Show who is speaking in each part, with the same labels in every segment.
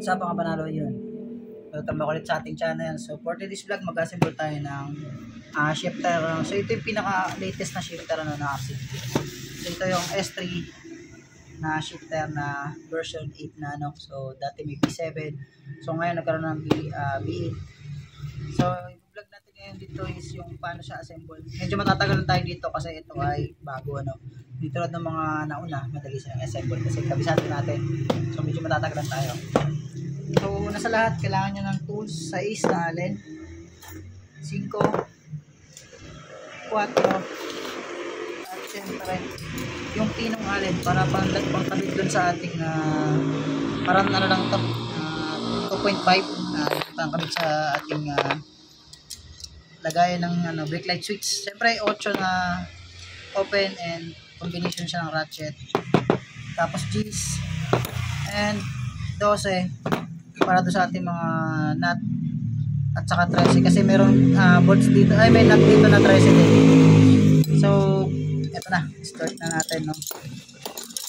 Speaker 1: Sa mga panalo yun. Welcome back ulit sa ating channel. So for today's vlog, mag-assemble tayo ng ah, shifter. So ito yung pinaka-latest na shifter ano, na RC. So ito yung S3 na shifter na version 8 na ano. So dati may B7. So ngayon nagkaroon ng B, ah, B8. So vlog natin ngayon dito is yung paano siya assemble. Medyo matatagalan tayo dito kasi ito ay bago ano. Dito tulad ng mga nauna, madali silang assemble kasi kabisado natin. So medyo matatagalan tayo. So, una sa lahat, kailangan nyo ng tools, size na alin, 5, 4, at syempre, yung pinong alin para pang pangkabit dun sa ating, uh, parang ano lang to, uh, 2.5, uh, pangkabit sa ating uh, lagayan ng ano, brake light switch. Syempre, 8 na open and combination siya ng ratchet. Tapos G's. And 12 para do sa ating mga nut at saka 13 kasi meron uh, bolts dito. Ay may nut dito na 13 din so eto na. Start na natin no?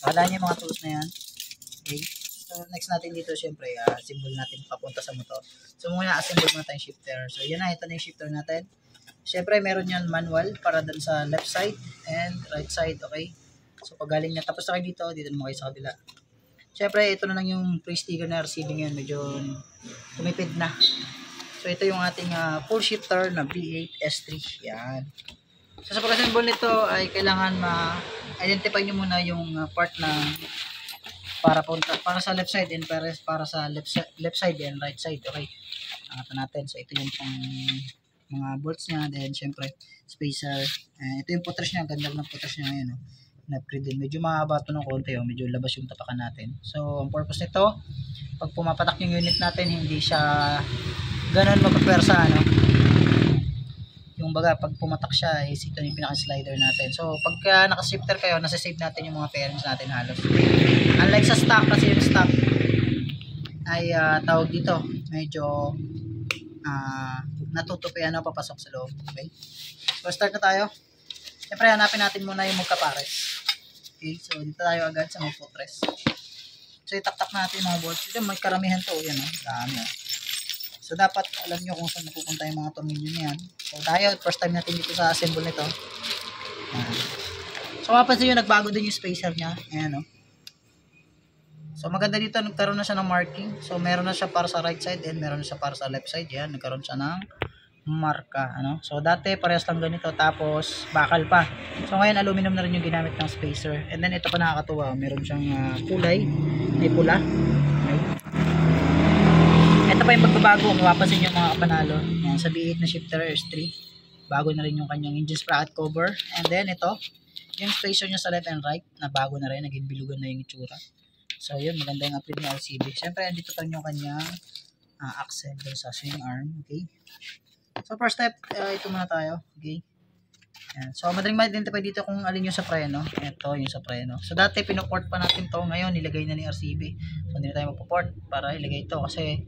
Speaker 1: Wala niyo mga tools na yan? Okay. So next natin dito syempre uh, symbol natin papunta sa motor. So muna assemble muna tayong shifter. So yan na ito na yung shifter natin. Syempre meron yan manual para dun sa left side and right side okay? So pag galing na tapos na kayo dito dito naman kayo sa kabila Siyempre, ito na lang yung pre-sticker na receiving yan. Medyo tumipid na. So, ito yung ating uh, full shifter na B8 S3. Yan. So, sa pag-assemble nito ay kailangan ma-identify nyo muna yung uh, part na para punta para sa left side and para, para sa left, left side and right side. Okay. Angatan natin. So, ito yung pang mga bolts niya. Then, syempre, spacer. Uh, ito yung putters niya. Ganda ng putters niya ngayon. Oh in-upgrade din. Medyo mahaba to ng konti, oh. medyo labas yung tapakan natin. So, ang purpose nito, pag pumapatak yung unit natin, hindi siya ganun magpapersa, ano. Yung baga, pag pumatak siya, is ito yung pinaka-slider natin. So, pagka naka-shifter kayo, nasa-save natin yung mga pairings natin halos. Unlike sa stock, kasi yung stock ay uh, tawag dito, medyo uh, natutupi ano papasok sa loob. Okay? So, start na tayo. Siyempre, hanapin natin muna yung magkapares. Okay, so dito tayo agad sa mga footrest. So itaktak natin mga bolts. Ito may karamihan to. Yan o. Oh. Dami o. Oh. So dapat alam nyo kung saan napupunta yung mga tornilyo niyan. So tayo, first time natin dito sa assemble nito. Yan. So mapansin nyo, nagbago din yung spacer niya. Ayan o. Oh. So maganda dito, nagkaroon na siya ng marking. So meron na siya para sa right side and meron na siya para sa left side. Yan, nagkaroon siya ng marka ano? So dati parehas lang ganito tapos bakal pa. So ngayon aluminum na rin yung ginamit ng spacer. And then ito pa nakakatuwa meron siyang uh, kulay may pula. Okay. ito pa yung pagbabago mapapansin yung mga kapanalo. Yan, sa B8 na shifter S3 bago na rin yung kanyang engine sprocket cover. And then ito yung spacer niya sa left and right na bago na rin naging bilugan na yung itsura. So yun maganda yung upgrade ng LCB syempre andito pa yung kanyang uh, axle sa swing arm. Okay So first step, uh, ito muna tayo. Okay. Yan. So madaling ma-identify dito kung alin yung sa preno. Ito yung sa preno. So dati pinoport pa natin to. Ngayon nilagay na ni RCB. So hindi na tayo magpo-port para ilagay ito kasi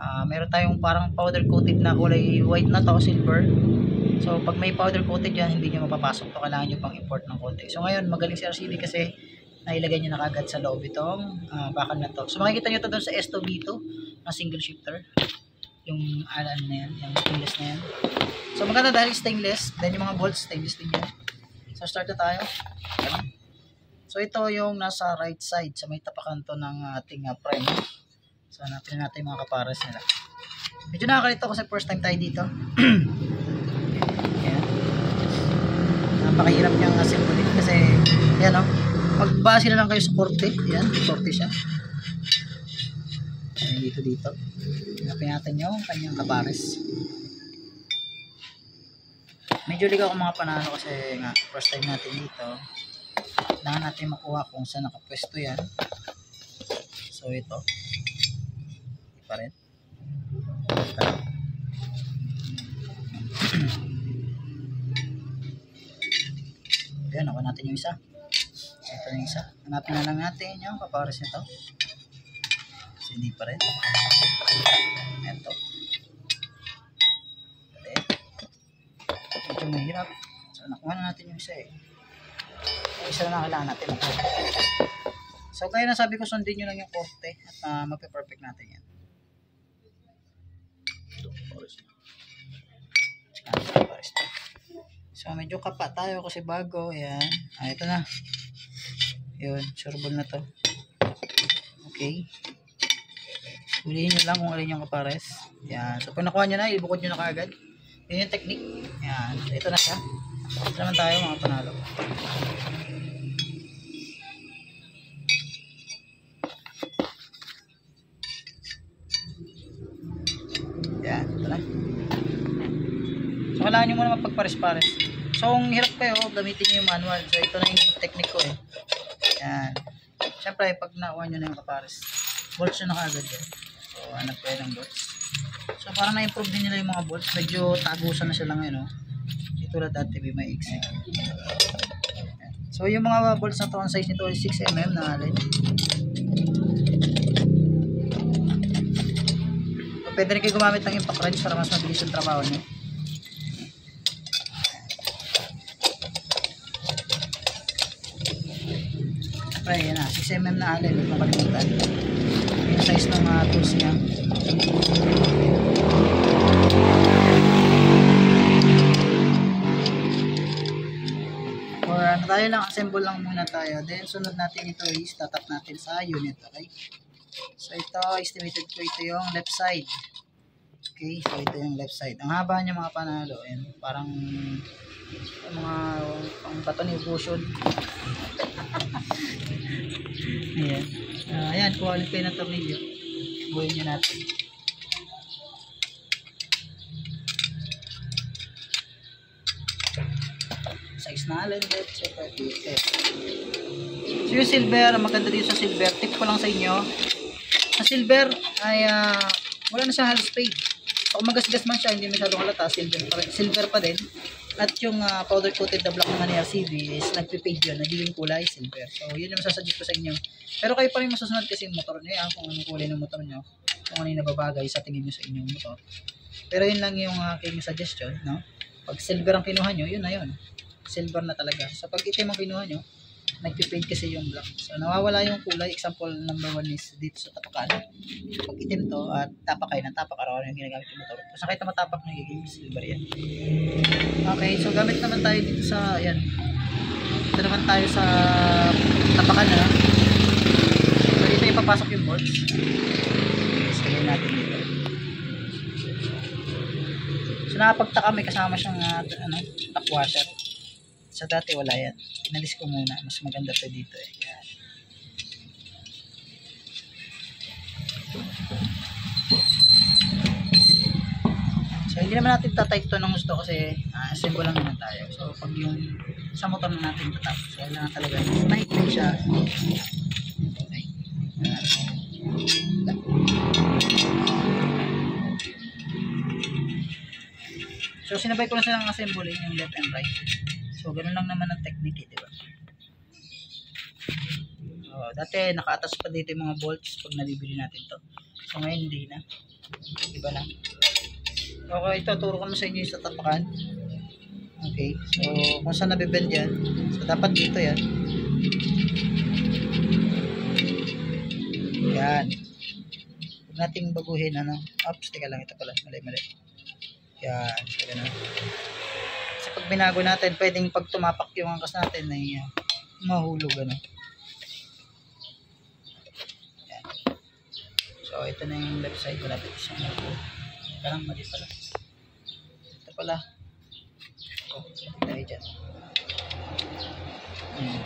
Speaker 1: uh, meron tayong parang powder coated na kulay white na to, silver. So pag may powder coated yan, hindi nyo mapapasok to. Kailangan nyo pang import ng konti. So ngayon magaling si RCB kasi nailagay niya na kagad sa loob itong uh, bakal na to. So makikita nyo to doon sa S2B2 na single shifter yung alan na yan, yung stainless na yan. So maganda dahil stainless, then yung mga bolts stainless din yan. So start na tayo. So ito yung nasa right side, sa may tapakan to ng ating uh, prime. So hanapin natin yung mga kapares nila. Medyo nakakalito kasi first time tayo dito. yan. Napakahirap niyang assembly kasi yan o. Oh, magbase na lang kayo sa korte. Yan, korte siya. Ayan, dito. Hanapin natin yung kanyang kapares. Medyo ligaw ang mga panalo kasi nga first time natin dito. Kailangan natin makuha kung saan nakapwesto yan. So ito. Pa rin. Ayan, nakuha natin yung isa. Ito yung isa. Hanapin na lang natin yung kapares nito hindi pa rin. Ito. Ulit. Medyo mahirap. So, nakuha na natin yung isa eh. Isa na kailangan natin. So, kaya na sabi ko, sundin nyo lang yung korte at uh, mape-perfect natin yan. Ito. So, medyo kapa tayo kasi bago. Ayan. Ah, ito na. Yun, sureball na to. Okay. Hulihin nyo lang kung alin yung kapares. Yan. So, pag nakuha nyo na, ibukod nyo na kagad. Yun yung technique. Yan. So, ito na siya. Ito naman tayo mga panalo. Yan. Ito na. So, kailangan nyo muna mapagpares-pares. So, kung hirap kayo, gamitin nyo yung manual. So, ito na yung technique ko eh. Yan. Siyempre, pag nakuha nyo na yung kapares, bolts nyo na kagad yan. So, hanap kayo ng bolts. So, parang na-improve din nila yung mga bolts. Medyo tagusan na sila ngayon, no? Ito na dati, may exit. So, yung mga bolts na to, ang size nito ay 6mm na alin. So, pwede rin kayo gumamit ng impact wrench para mas mabilis yung trabaho nyo. Ay, yan na. 6mm na alin. Huwag makalimutan. Yung size ng uh, tools niya. Or ano tayo lang, assemble lang muna tayo. Then, sunod natin ito is tatap natin sa unit. Okay? So, ito, estimated ko ito yung left side. Okay, so ito yung left side. Ang haba niya mga panalo. Ayan, parang mga pang bato ni Bushon. Ayan. Uh, ayan, kuha ulit kayo ng tornilyo. Buhay nyo natin. Size na alin, left, super left. So yung silver, maganda dito sa silver, tip ko lang sa inyo. Sa silver ay uh, wala na siya halos fade. So kung magasgas man siya, hindi masyadong halata, silver pa rin. Silver pa din. At yung uh, powder coated na black naman ni RCB is nagpipade yun, nagiging kulay silver. So yun yung masasuggest ko sa inyo. Pero kayo pa rin masusunod kasi yung motor niya, kung anong kulay ng motor nyo, kung ano yung nababagay sa tingin nyo sa inyong motor. Pero yun lang yung aking suggestion, no? Pag silver ang kinuha nyo, yun na yun. Silver na talaga. So pag itim ang kinuha nyo, nagpipade kasi yung black. So nawawala yung kulay. Example number one is dito sa tapakan. Pag itim to at tapak kayo ng tapak araw yung ginagamit yung motor. So kahit na matapak nagiging silver yan. Okay, so gamit naman tayo dito sa, yan. Dito naman tayo sa tapakan na. So dito ipapasok yung bolts. Sige natin dito. So nakapagtaka may kasama siyang uh, ano, tack washer. Sa dati wala yan. Inalis ko muna. Mas maganda to dito eh. Yan. So hindi naman natin tatype to ng gusto kasi uh, assemble lang naman tayo. So pag yung sa motor na natin tatap. So kailangan talaga tight lang siya. Okay. So sinabay ko na silang assemble yung left and right. So, ganun lang naman ang technique, eh, di ba? Oh, dati, naka-attach pa dito yung mga bolts pag nabibili natin to. So, ngayon, hindi na. Iba na. Okay, ito, turo ko na sa inyo yung sa tapakan. Okay, so, kung saan nabibend yan, so, dapat dito yan. Yan. Huwag nating baguhin, ano. Oops, teka lang, ito pala. Mali, mali. Yan, so, ganun pag binago natin, pwedeng pag tumapak yung angkas natin ay uh, mahulog ano. So ito na yung left side, malapit siyang mahulog. Parang mali pala. Ito pala. Oh, tayo dyan. Yan.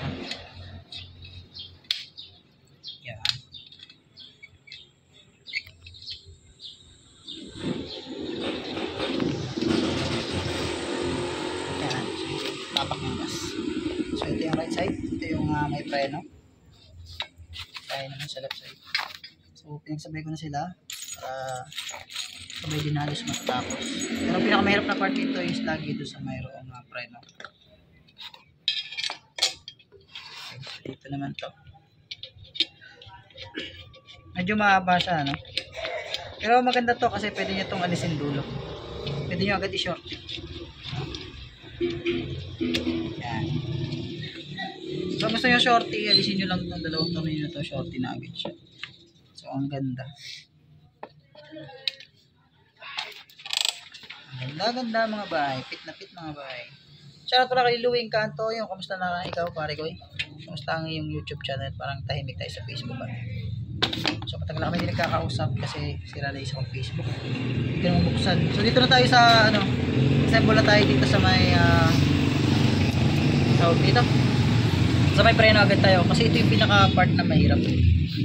Speaker 1: Yan. Tapak. So, ito yung right side. Ito yung uh, may preno. Kaya naman sa left side. So, pinagsabay ko na sila para sabay din halos matatapos. Pero pinakamahirap na part dito is lagi doon sa mayroong uh, preno. Okay, dito naman to. Medyo mahaba siya, no? Pero maganda to kasi pwede nyo itong alisin dulo. Pwede nyo agad i-short. So, gusto nyo shorty, alisin nyo lang itong dalawang tornilyo na to, shorty na agad siya. So, ang ganda. Ang ganda-ganda mga bay. Fit na fit mga bay. Shoutout pala kay Louie Kanto. Yung, kamusta na ikaw, pare ko? Kamusta ang iyong YouTube channel? Parang tahimik tayo sa Facebook. Ba? So, matagal na kami hindi nagkakausap kasi sira na isa kong Facebook. Hindi ko naman buksan. So, dito na tayo sa, ano, assemble na tayo dito sa may, ah, tawag dito. Sa may preno agad tayo. Kasi ito yung pinaka part na mahirap.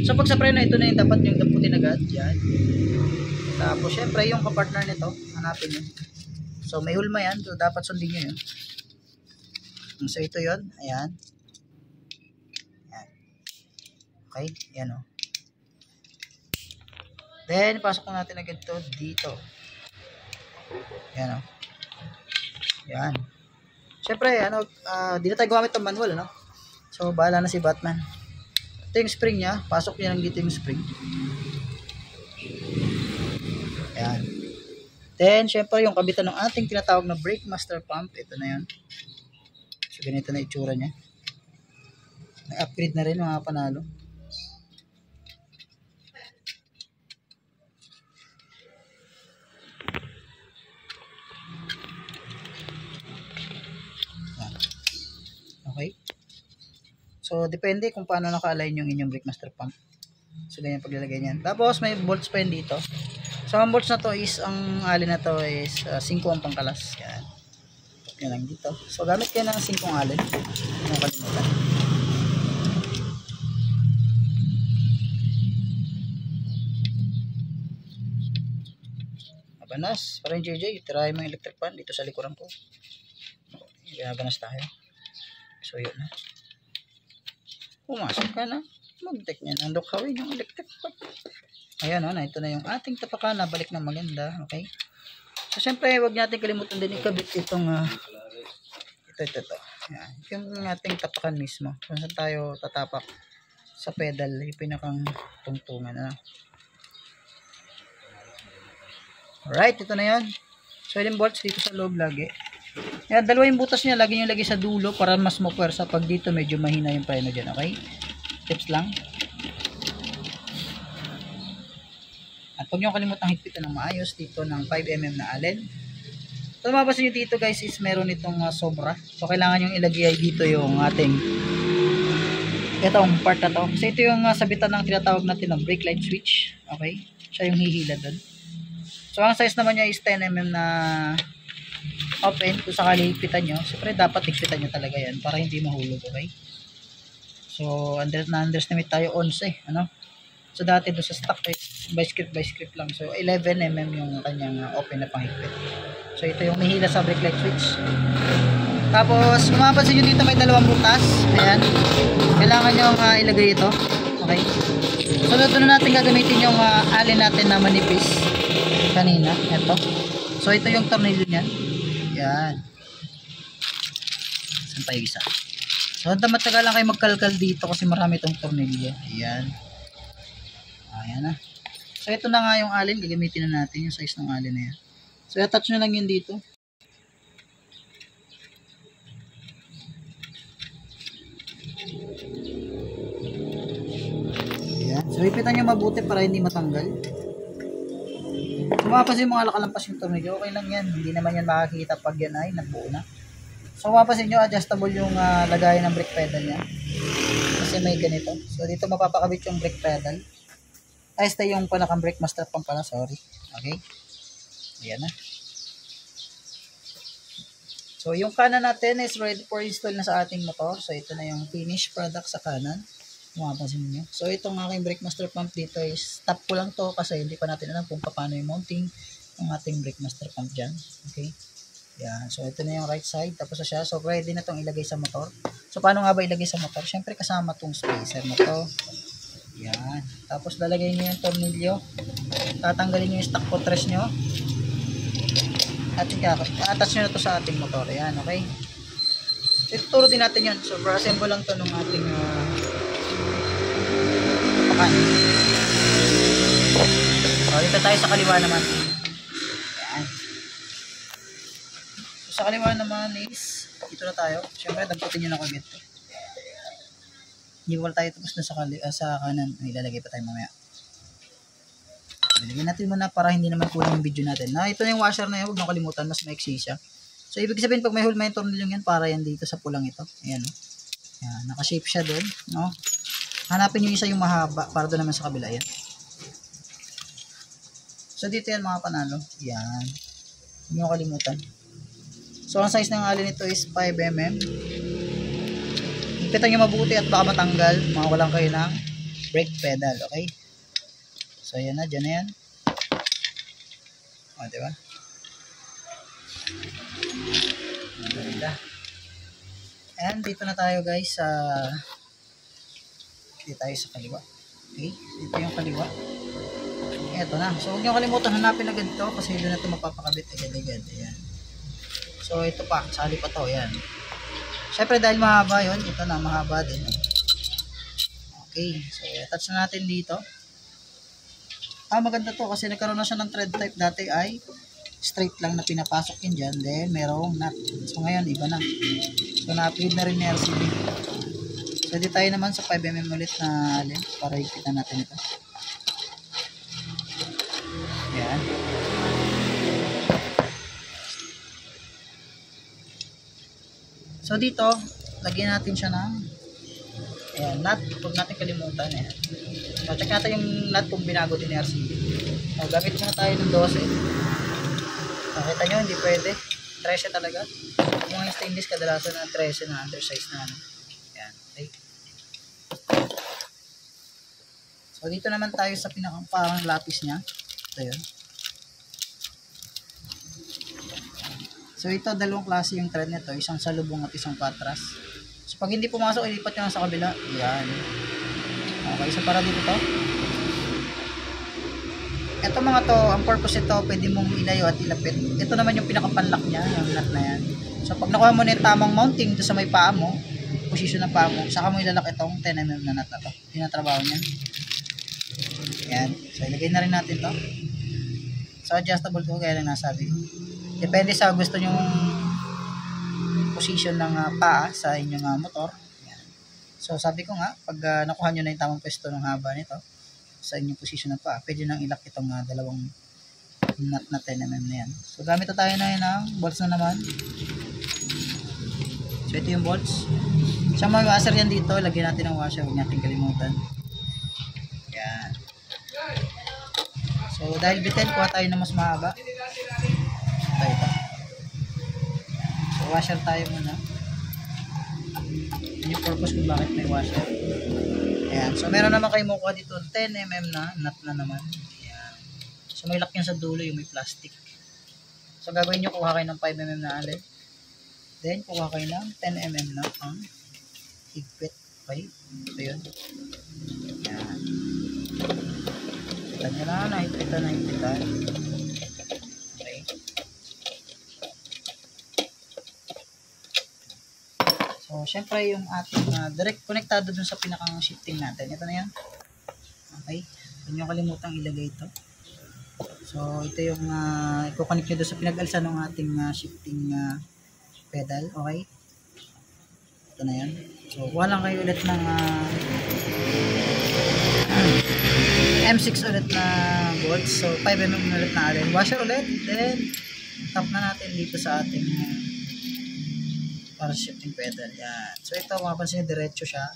Speaker 1: So, pag sa preno, ito na yung dapat yung damputin agad. Yan. Tapos, syempre, yung kapartner nito, hanapin nyo. So, may hulma yan. So, dapat sundin nyo yun. So, ito yon Ayan. Okay. Ayan o. Then, pasok na natin agad to dito. Ayan o. Ayan. Siyempre, ano, uh, di na tayo gumamit ng manual, ano? So, bahala na si Batman. Ito yung spring niya. Pasok niya lang dito yung spring. Ayan. Then, syempre, yung kabitan ng ating tinatawag na brake master pump. Ito na yun. So, ganito na itsura niya. Nag-upgrade na rin mga panalo. So, depende kung paano naka-align yung inyong brake master pump. So, ganyan paglalagay niyan. Tapos, may bolts pa yun dito. So, ang bolts na to is, ang alin na to is uh, 5 ang pangkalas. Yan. Yan lang dito. So, gamit kayo ng 5 alin. Yung kalimutan. Abanas. Parang JJ, tirahin mo yung electric fan dito sa likuran ko. Binabanas tayo. So, yun na. Pumasok ka na. Mag-deck niya. Nandok kawin yung electric fan. Ayan o, na ito na yung ating tapakan. Nabalik ng maganda. Okay. So, syempre, huwag natin kalimutan din ikabit itong uh, ito, ito, ito. Ayan. Yung ating tapakan mismo. Kung saan tayo tatapak sa pedal, yung pinakang tungtungan. Ano? Alright, ito na yun. So, yung bolts dito sa loob lagi. Yan, dalawa yung butas niya, lagi nyo lagi sa dulo para mas mapwersa. Pag dito, medyo mahina yung preno dyan, okay? Tips lang. At huwag nyo kalimutang higpitan ng maayos dito ng 5mm na allen. So, mapapansin nyo dito guys is meron itong uh, sobra. So, kailangan yung ilagay dito yung ating itong part na to. Kasi ito yung uh, sabitan ng tinatawag natin ng brake light switch. Okay? Siya yung hihila doon. So, ang size naman niya is 10mm na open. Kung sakali higpitan nyo, siyempre dapat higpitan nyo talaga yan para hindi mahulog. Okay? So, under, na-underestimate tayo ons eh. Ano? So, dati doon sa stock is by script by script lang. So, 11mm yung kanyang uh, open na panghigpit. So, ito yung nihila sa brake light switch. Tapos, kung mapapansin nyo dito may dalawang butas. Ayan. Kailangan nyo uh, ilagay ito. Okay. So, ito na natin gagamitin yung uh, alin natin na manipis. Kanina. Ito. So, ito yung tornilyo niyan. Yan. Saan tayo isa? So, matagal lang kayo magkalkal dito kasi marami itong tornilyo. Ayan. Ayan na. So, ito na nga yung alin. Gagamitin na natin yung size ng alin na yan. So, attach nyo lang yun dito. Ayan. So, ipitan nyo mabuti para hindi matanggal. Kung mapapansin mo alakalampas yung tornilyo, okay lang yan. Hindi naman yan makakita pag yan ay nabuo na. So, mapapansin nyo, adjustable yung uh, lagayan ng brake pedal niya. Kasi may ganito. So, dito mapapakabit yung brake pedal. Ay, ito yung panakang brake master pump pala, sorry. Okay. Ayan na. So, yung kanan natin is ready for install na sa ating motor. So, ito na yung finished product sa kanan. Mapapansin niyo. So, itong aking brake master pump dito is stop ko lang to kasi hindi pa natin alam kung paano yung mounting ng ating brake master pump dyan. Okay. Yan. So, ito na yung right side. Tapos siya. So, ready na itong ilagay sa motor. So, paano nga ba ilagay sa motor? Siyempre, kasama itong spacer na to. Yan. Tapos, lalagay nyo yung tornilyo. Tatanggalin nyo yung stock buttress nyo. At i-attach nyo na to sa ating motor. Yan. Okay. Ituturo din natin yun. So, assemble lang to ng ating uh, pakan. So, dito tayo sa kaliwa naman. Yan. So, sa kaliwa naman is, dito na tayo. Siyempre, dagputin nyo na kagit. Hindi wala tayo tapos na sa, kali, uh, sa kanan. May ilalagay pa tayo mamaya. Ilagay natin muna para hindi naman kulang yung video natin. Na ito na yung washer na yun, huwag nang kalimutan, mas maiksi siya. So, ibig sabihin, pag may hole may tornilyo yan, para yan dito sa pulang ito. Ayan, no? Ayan, nakashape siya doon, no? Hanapin nyo isa yung mahaba, para doon naman sa kabila, yan. So, dito yan mga panalo. Yan. Huwag nyo kalimutan. So, ang size ng alin nito is 5mm. Ipitan nyo mabuti at baka matanggal. Makawalan kayo ng brake pedal, okay? So, ayan na. Diyan na yan. O, diba? Maganda. And dito na tayo guys sa dito tayo sa kaliwa. Okay? Dito yung kaliwa. Eto na. So, huwag niyo kalimutan hanapin agad to kasi doon na ito mapapakabit agad-agad. Ayan. So, ito pa. Sali pa to. Ayan. Siyempre, dahil mahaba yon ito na, mahaba din. Okay. So, attach na natin dito. Ah, maganda to kasi nagkaroon na siya ng thread type. Dati ay straight lang na pinapasok yun dyan. Then, merong nut. So, ngayon, iba na. So, na-upgrade na rin ni RCB. Di tayo naman sa 5mm ulit na alin para ipitan natin ito. Yan. So, dito, lagyan natin siya ng ayan, nut. Huwag natin kalimutan. Ayan. So, check natin yung nut kung binago din ni RCB. So, gamit muna tayo ng 12. Nakita nyo, hindi pwede. 13 talaga. Mga stainless kadalasan na 13 na undersize na ano. Yan. Okay. So, dito naman tayo sa pinakang parang lapis niya. Ito yun. So, ito, dalawang klase yung thread nito. Isang salubong at isang patras. So, pag hindi pumasok, ilipat nyo lang sa kabila. Yan. Okay, so para dito to. Ito mga to, ang purpose ito, pwede mong ilayo at ilapit. Ito naman yung pinakapanlock niya, yung nut na yan. So, pag nakuha mo na yung tamang mounting doon sa may paa mo, position ng paa mo, saka mo ilalak itong 10mm na nut na to. Yun ang trabaho niya. Yan. So, ilagay na rin natin to. So, adjustable to, kaya lang nasabi. Depende sa gusto nyong position ng uh, paa sa inyong uh, motor. Yan. So, sabi ko nga, pag uh, nakuha nyo na yung tamang pwesto ng haba nito, sa inyong position ng paa, pwede nang ilak itong uh, dalawang nut na 10mm na yan. So, gamit na tayo na yun ng bolts na naman. So, ito yung bolts. Sa mga washer yan dito, lagyan natin ng washer, huwag natin kalimutan. Yan. So, dahil bitin, kuha tayo na mas mahaba. Ito, ito. So, washer tayo muna. Yun yung purpose kung bakit may washer. Ayan. So, meron naman kayo makuha dito 10mm na, nut na naman. Ayan. So, may lock yan sa dulo yung may plastic. So, gagawin nyo, kuha kayo ng 5mm na alin. Then, kuha kayo ng 10mm na ang higpit. Okay? Ito yun. Ayan. Hipitan nyo na, nahipitan, nahipitan. Okay. So, syempre yung ating uh, direct connectado dun sa pinakang shifting natin. Ito na yan. Okay. Huwag nyo kalimutang ilagay ito. So, ito yung uh, i-connect nyo doon sa pinag-alsa ng ating uh, shifting uh, pedal. Okay. Ito na yan. So, kuha lang kayo ulit ng uh, M6 ulit na bolts. So, 5mm ulit na alin. Washer ulit. Then, tap na natin dito sa ating uh, para shifting pedal. Yan. So, ito, mapapansin nyo, diretso siya.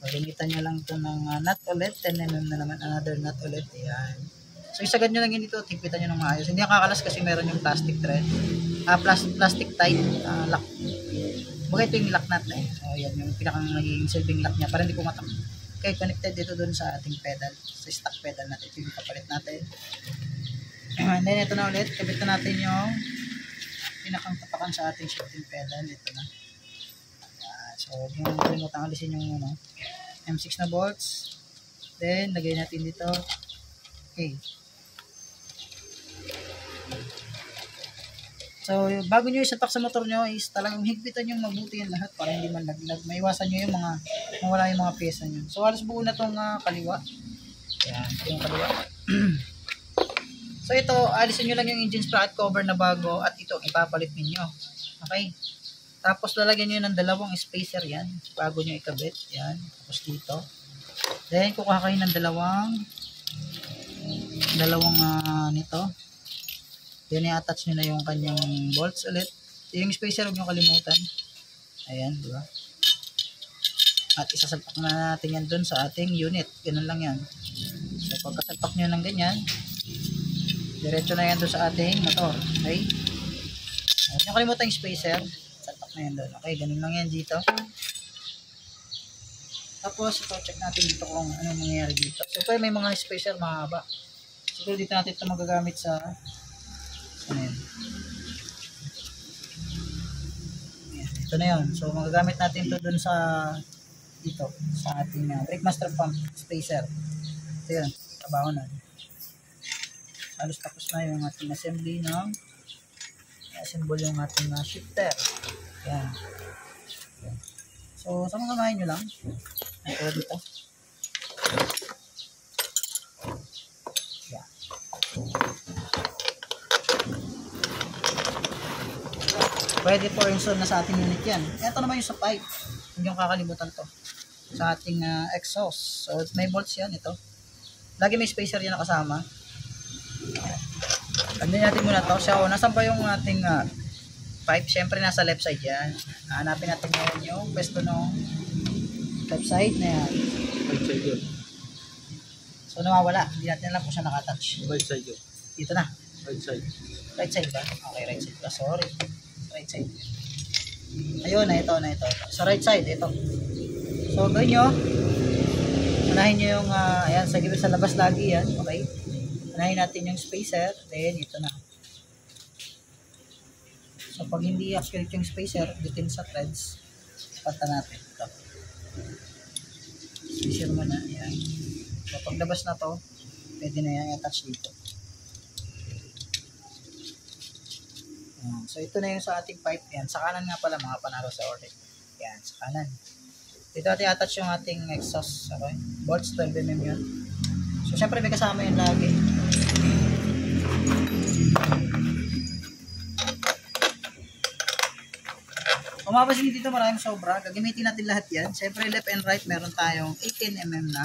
Speaker 1: Paginitan nyo lang ito ng uh, nut ulit. 10mm na naman. Another nut ulit. Yan. So, isagad nyo lang yun dito. Tipitan nyo ng maayos. Hindi nakakalas kasi meron yung plastic thread. Ah, plastic, plastic tight. Uh, lock. Baga ito yung lock nut na eh. So, yan yung pinakang naging silbing lock niya para hindi pumatak. Okay, connected dito dun sa ating pedal. Sa stock pedal natin. Ito yung kapalit natin. And then, ito na ulit. Kabit na natin yung pinakang tapakan sa ating shifting pedal. Ito na. So, huwag kalimutan alisin yung ano, M6 na bolts. Then, lagay natin dito. Okay. So, bago nyo isatak sa motor nyo is talagang higpitan yung mabuti yung lahat para hindi man laglag. Maiwasan nyo yung mga, mawala yung mga pyesa nyo. So, halos buo na itong uh, kaliwa. Ayan, yung kaliwa. so, ito, alisin nyo lang yung engine sprocket cover na bago at ito, ipapalit ninyo. Okay? Tapos lalagyan nyo ng dalawang spacer yan bago nyo ikabit. Yan. Tapos dito. Then kukuha kayo ng dalawang dalawang uh, nito. Then i-attach nyo na yung kanyang bolts ulit. Yung spacer huwag nyo kalimutan. Ayan, di ba? At isasalpak na natin yan dun sa ating unit. Ganun lang yan. So pagkasalpak nyo ng ganyan, diretso na yan dun sa ating motor. Okay? Huwag nyo kalimutan yung spacer. Salpak na yan dun. Okay, ganun lang yan dito. Tapos, ito, check natin dito kung ano mangyayari dito. So, may mga spacer mahaba. Siguro dito natin ito magagamit sa ano yan. Ayan, ito na yun. So, magagamit natin ito dun sa dito sa ating uh, brake master pump spacer. Ito yun. Trabaho na. Halos tapos na yung ating assembly ng assemble yung ating uh, shifter. Yan. So, sa mga nyo lang. Ito dito. Pwede po install na sa ating unit yan. Ito naman yung sa pipe. Hindi yung kakalimutan to. Sa ating uh, exhaust. So, may bolts yan ito. Lagi may spacer yan nakasama. Tandaan natin muna to. So, nasan ba yung ating uh, pipe? Siyempre, nasa left side yan. Hanapin natin ngayon yung pwesto ng left side na yan.
Speaker 2: Right side yun.
Speaker 1: So, nawawala. Hindi natin alam kung saan nakatouch.
Speaker 2: Right side yun.
Speaker 1: Dito na.
Speaker 2: Right side.
Speaker 1: Right side ba? Okay, right side ba? Sorry. Right side. Ayun, na ito, na ito. Sa right side, ito. So, gawin nyo. Unahin nyo yung, uh, ayan, sa gilid sa labas lagi yan. Okay. Unahin natin yung spacer. Then, ito na. So, pag hindi accurate yung spacer, bitin sa threads, pata natin. Ito. Spacer mo na. Ayan. So, paglabas na to, pwede na yan i-attach dito. Ayan. So, ito na yung sa ating pipe. Yan. Sa kanan nga pala mga panaro sa order. Yan, sa kanan. Dito natin attach yung ating exhaust. Okay? Bolts 12mm yun. So, syempre may kasama yun lagi. Kung mapapansin dito maraming sobra, gagamitin natin lahat yan. Siyempre left and right, meron tayong 18mm na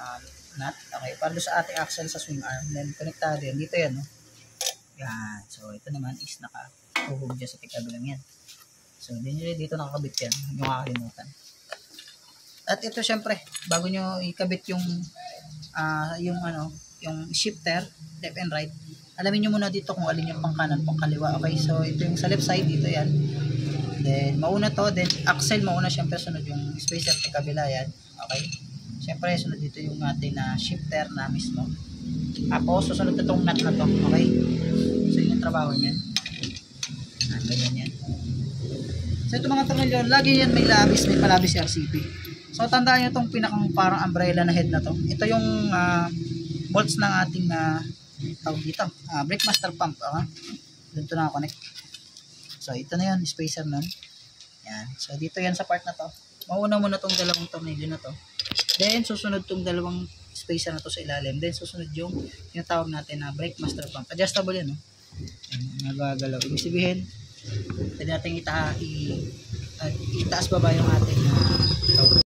Speaker 1: uh, nut. Okay, para sa ating axle sa swing arm. Then, konektado yan. Dito yan, no? Yan. So, ito naman is naka-uhog dyan sa tigkabilang yan. So, din nyo dito nakakabit yan. Yung kakalimutan. At ito, syempre, bago nyo ikabit yung uh, yung ano, yung shifter, left and right, alamin nyo muna dito kung alin yung pang kanan, pang kaliwa. Okay, so ito yung sa left side, dito yan. Then, mauna to, then axle, mauna syempre sunod yung spacer sa kabila yan. Okay. Syempre, sunod dito yung ating na uh, shifter na mismo. Tapos, susunod na itong nut na to. Okay. So, yun yung trabaho niyan. Ah, ganyan yan. So, ito mga tornilyo, lagi yan may labis, may palabis RCP. So, tandaan nyo itong pinakang parang umbrella na head na to. Ito yung uh, bolts ng ating uh, tawag dito. Uh, brake master pump. Uh, doon to nakakonect. So, ito na yan, spacer nun. Yan. So, dito yan sa part na to. Mauna muna tong dalawang tornilyo na to. Then, susunod tong dalawang spacer na to sa ilalim. Then, susunod yung yung tawag natin na brake master pump. Adjustable yan, no? Nagagalaw. Ibig sabihin, pwede natin ita, i, uh, itaas baba yung ating uh,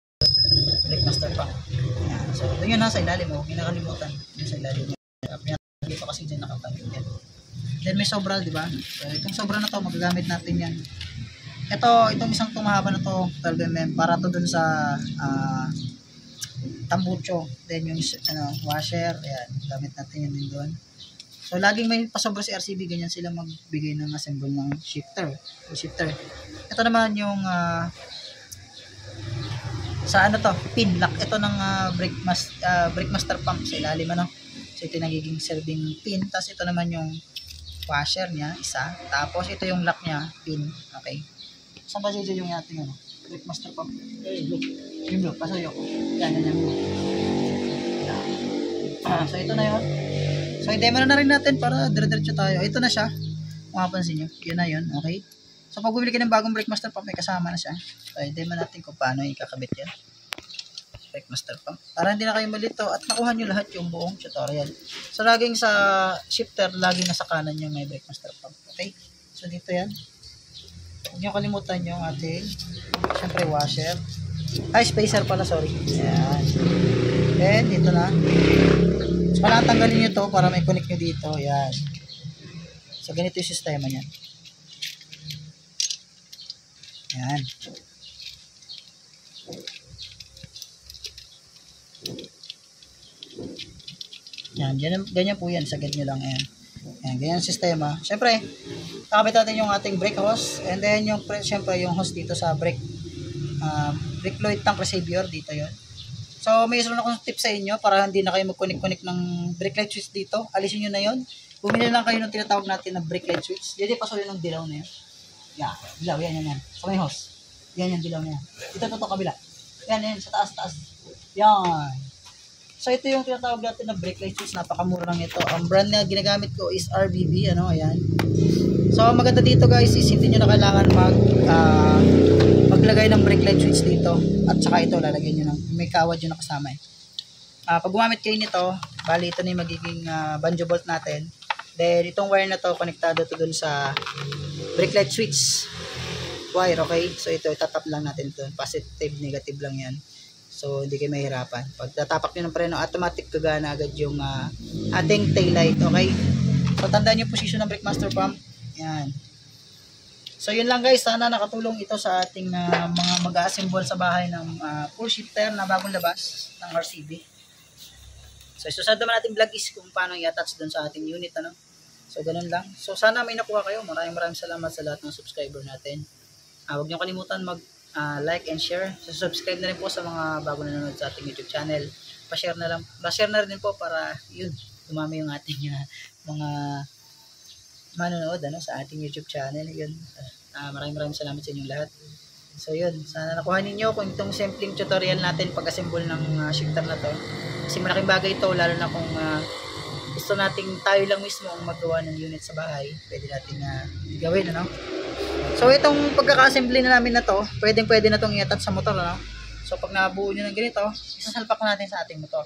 Speaker 1: brake master pump. Yan. So, ito yun nasa ilalim mo. Huwag nakalimutan. Yung sa ilalim mo. Dito kasi dyan nakapagod yan. Then may sobra, di ba? So, itong sobra na to, magagamit natin yan. Ito, itong isang tumahaba na to, 12mm, para to dun sa uh, tambucho. Then yung ano, washer, ayan, gamit natin yan din doon. So, laging may pasobra si RCB, ganyan sila magbigay ng assemble ng shifter. O shifter. Ito naman yung uh, sa ano to, pin lock. Ito ng uh, brake, mas, uh, brake master pump sa ilalim, ano. So, ito yung nagiging serving pin. Tapos, ito naman yung washer niya, isa. Tapos, ito yung lock niya, pin. Okay. Saan ba dito yung ating ano? Brake master pump. Eh, look. Yung look, pasayo ko. Yan, yan, yan. Ah, so, ito na yun. So, i-demo na, rin natin para dire-diretso tayo. Ito na siya. Kung mapansin nyo. Yun na yun. Okay. So, pag bumili ka ng bagong brake master pump, may kasama na siya. So, i-demo natin kung paano ikakabit yan. Brake master pump. Para hindi na kayo malito at nakuha nyo lahat yung buong tutorial. So, laging sa shifter, laging nasa kanan yung may brake master pump. Okay? So, dito yan. Huwag nyo kalimutan yung ating, syempre, washer. Ay, spacer pala, sorry. Ayan. Then, dito na. So, kailangan tanggalin nyo to para may connect nyo dito. Ayan. So, ganito yung sistema niyan. Ayan. Yan, ganyan, ganyan po yan. Sagad nyo lang. Ayan. Ayan, ganyan ang sistema. Siyempre, kakabit natin yung ating brake hose. And then, yung, pre- siyempre, yung hose dito sa brake. Uh, brake fluid tank receiver. Dito yon So, may isa akong tip sa inyo para hindi na kayo mag-connect-connect ng brake light switch dito. Alisin nyo na yon Bumili lang kayo ng tinatawag natin na brake light switch. Dito pasulin ng dilaw na yun. Yan, dilaw. Yan, yan, yan. Sa may hose. Yan, yan, dilaw na yan. Ito, ito, ito, kabila. Yan, yan, sa taas, taas. Yan. So ito yung tinatawag natin na brake light switch, napakamura lang ito. Ang brand na ginagamit ko is RBB, ano, ayan. So maganda dito guys is hindi nyo na kailangan mag uh, maglagay ng brake light switch dito. At saka ito lalagyan nyo ng may kawad yun na kasama eh. Uh, pag gumamit kayo nito, bali ito na yung magiging uh, banjo bolt natin. Then itong wire na to konektado to dun sa brake light switch wire, okay? So ito itatap lang natin dun. Positive, negative lang yan. So, hindi kayo mahirapan. Pag tatapak nyo ng preno, automatic gagana agad yung uh, ating tail light. Okay? So, tandaan yung position ng brake master pump. Yan. So, yun lang guys. Sana nakatulong ito sa ating uh, mga mag-assemble sa bahay ng uh, full shifter na bagong labas ng RCB. So, susunod naman natin vlog is kung paano i-attach dun sa ating unit. Ano? So, ganun lang. So, sana may nakuha kayo. Maraming maraming salamat sa lahat ng subscriber natin. Uh, huwag nyo kalimutan mag uh, like and share. Subscribe na rin po sa mga bago nanonood sa ating YouTube channel. Pa-share na lang, pa-share na rin po para yun, dumami yung ating uh, mga manonood ano, sa ating YouTube channel. Yun, uh, maraming maraming salamat sa inyong lahat. So yun, sana nakuha ninyo kung itong simpleng tutorial natin pag-assemble ng uh, shifter na to. Kasi malaking bagay ito, lalo na kung uh, gusto nating tayo lang mismo ang magawa ng unit sa bahay, pwede natin uh, gawin, ano? So, itong pagkaka-assembly na namin na to, pwedeng pwede na itong i-attach sa motor, ano? So, pag nabuo nyo ng ganito, isasalpak natin sa ating motor.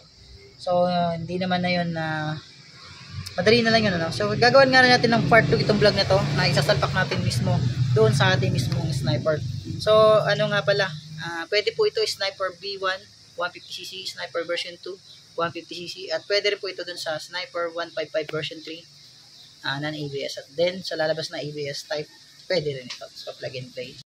Speaker 1: So, uh, hindi naman na yun na madali na lang yun, ano? So, gagawin nga natin ng part 2 itong vlog na to, na isasalpak natin mismo doon sa ating mismong sniper. So, ano nga pala, uh, pwede po ito sniper B1, 150cc, sniper version 2, 150cc, at pwede rin po ito dun sa sniper 155 version 3, uh, non-ABS. At then, sa lalabas na ABS type, pwede rin ito. So, plug and play.